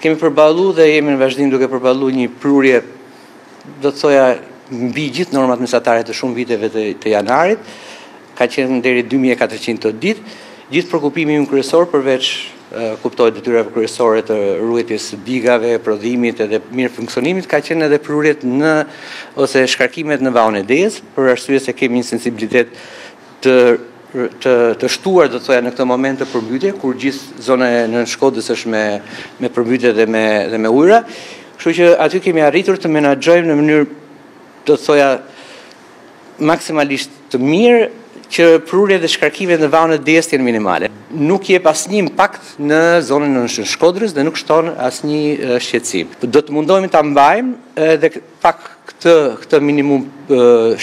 Kemi përballu dhe jemi në vazhdim duke përballu një prurje, do të thoja, mbi gjithë normat mesatare të shumë viteve të, të janarit, ka qenë deri 2400 të ditë, gjithë preokupimi ynë kryesor përveç kuptohet detyra kryesore të ruajtjes së digave, prodhimit edhe mirëfunksionimit ka qenë edhe prurjet në ose shkarkimet në Vaun e Dejës, për arsye se kemi një sensibilitet të të të shtuar do të thoja në këtë moment të përmbytje kur gjithë zona e Nënshkodrës është me me përmbytje dhe me dhe me ujëra. Kështu që aty kemi arritur të menaxhojmë në mënyrë do të thoja maksimalisht të mirë që prurjet dhe shkarkimet në Vaun e Dejës të jenë minimale. Nuk jep asnjë impakt në zonën e Nënshkodrës dhe nuk shton asnjë shqetësim. Do të mundohemi ta mbajmë edhe pak këtë këtë minimum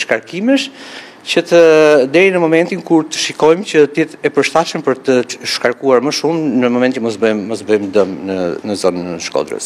shkarkimesh që të deri në momentin kur të shikojmë që të jetë e përshtatshëm për të shkarkuar më shumë në momentin që mos bëjmë mos bëjmë dëm në në zonën e Nënshkodrës.